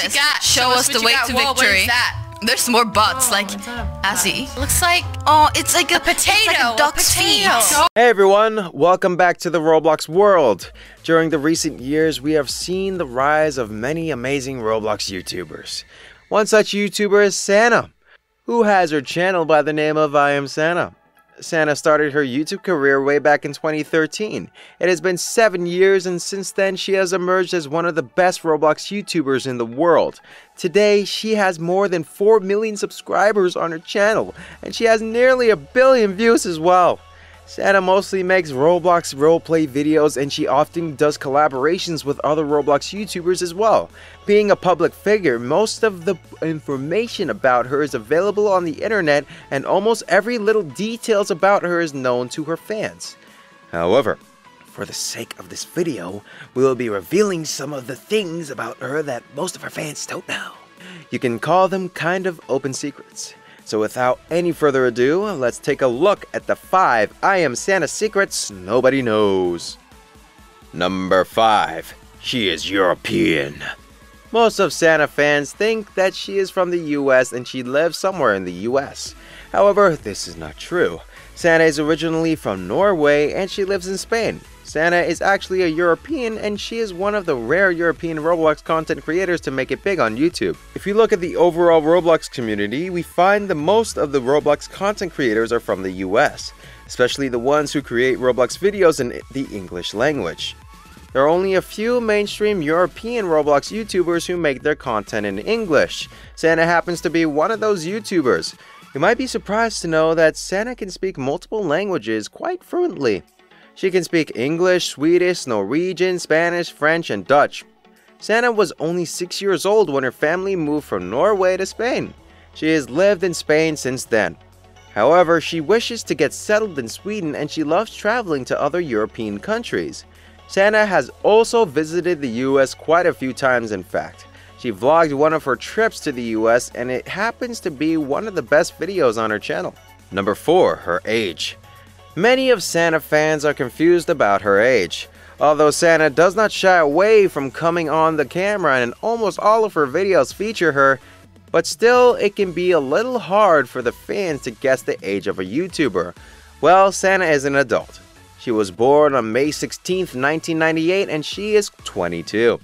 You got, show, us, the way got. to Whoa, victory. is that? There's more butts, Oh, like it's Azzy. Looks like Oh, it's like a, a potato. It's like a duck's potato. feet. Hey everyone, welcome back to the Roblox world. During the recent years, we have seen the rise of many amazing Roblox YouTubers. One such YouTuber is Sanna, who has her channel by the name of I Am Sanna. Sanna started her YouTube career way back in 2013. It has been seven years, and since then, she has emerged as one of the best Roblox YouTubers in the world. Today, she has more than 4 million subscribers on her channel, and she has nearly a billion views as well. Sanna mostly makes Roblox roleplay videos and she often does collaborations with other Roblox YouTubers as well. Being a public figure, most of the information about her is available on the internet and almost every little details about her is known to her fans. However, for the sake of this video, we will be revealing some of the things about her that most of her fans don't know. You can call them kind of open secrets. So without any further ado, let's take a look at the 5 I Am Sanna secrets nobody knows. Number 5. She is European. Most of Sanna fans think that she is from the US and she lives somewhere in the US. However, this is not true. Sanna is originally from Norway and she lives in Spain. Sanna is actually a European and she is one of the rare European Roblox content creators to make it big on YouTube. If you look at the overall Roblox community, we find that most of the Roblox content creators are from the US, especially the ones who create Roblox videos in the English language. There are only a few mainstream European Roblox YouTubers who make their content in English. Sanna happens to be one of those YouTubers. You might be surprised to know that Sanna can speak multiple languages quite fluently. She can speak English, Swedish, Norwegian, Spanish, French, and Dutch. Sanna was only 6 years old when her family moved from Norway to Spain. She has lived in Spain since then. However, she wishes to get settled in Sweden and she loves traveling to other European countries. Sanna has also visited the US quite a few times in fact. She vlogged one of her trips to the US and it happens to be one of the best videos on her channel. Number 4. Her age. Many of Sanna fans are confused about her age. Although Sanna does not shy away from coming on the camera and almost all of her videos feature her, but still it can be a little hard for the fans to guess the age of a YouTuber. Well, Sanna is an adult. She was born on May 16, 1998 and she is 22.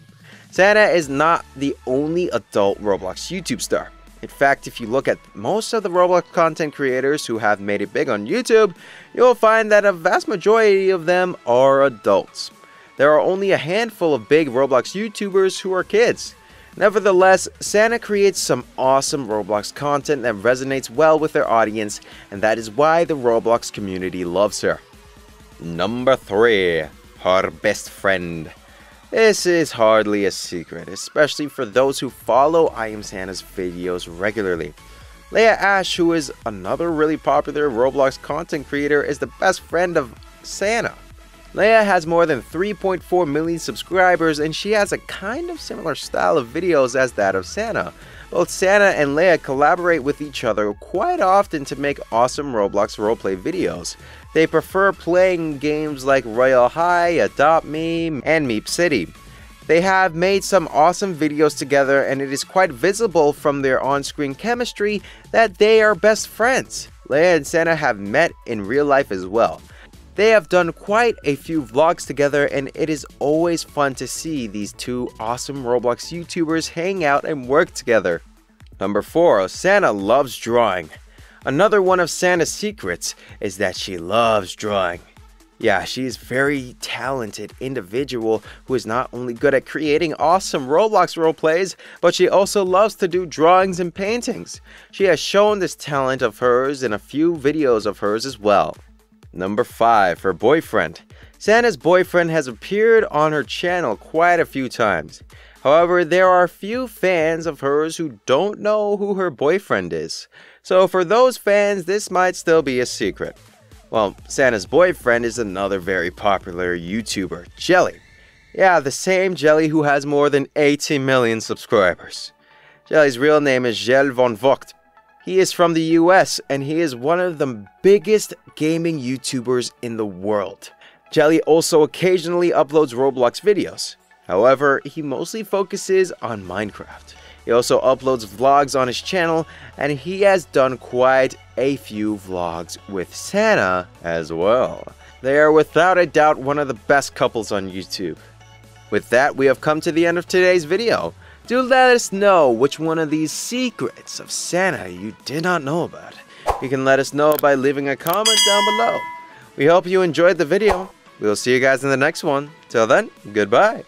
Sanna is not the only adult Roblox YouTube star. In fact, if you look at most of the Roblox content creators who have made it big on YouTube, you'll find that a vast majority of them are adults. There are only a handful of big Roblox YouTubers who are kids. Nevertheless, Sanna creates some awesome Roblox content that resonates well with their audience, and that is why the Roblox community loves her. Number 3. Her best friend. This is hardly a secret, especially for those who follow I Am Sanna's videos regularly. Leah Ashe, who is another really popular Roblox content creator, is the best friend of Sanna. Leah has more than 3.4 million subscribers and she has a kind of similar style of videos as that of Sanna. Both Sanna and Leah collaborate with each other quite often to make awesome Roblox roleplay videos. They prefer playing games like Royale High, Adopt Me, and Meep City. They have made some awesome videos together and it is quite visible from their on-screen chemistry that they are best friends. Leah and Sanna have met in real life as well. They have done quite a few vlogs together and it is always fun to see these two awesome Roblox YouTubers hang out and work together. Number 4. Sanna loves drawing. Another one of Sanna's secrets is that she loves drawing. Yeah, she is very talented individual who is not only good at creating awesome Roblox roleplays, but she also loves to do drawings and paintings. She has shown this talent of hers in a few videos of hers as well. Number 5. Her boyfriend. Sanna's boyfriend has appeared on her channel quite a few times. However, there are few fans of hers who don't know who her boyfriend is. So for those fans, this might still be a secret. Well, Sanna's boyfriend is another very popular YouTuber, Jelly. Yeah, the same Jelly who has more than 80 million subscribers. Jelly's real name is Jelle van Vucht. He is from the US and he is one of the biggest gaming YouTubers in the world. Jelly also occasionally uploads Roblox videos. However, he mostly focuses on Minecraft. He also uploads vlogs on his channel, and he has done quite a few vlogs with Sanna as well. They are without a doubt one of the best couples on YouTube. With that, we have come to the end of today's video. Do let us know which one of these secrets of Sanna you did not know about. You can let us know by leaving a comment down below. We hope you enjoyed the video. We'll see you guys in the next one. Till then, goodbye.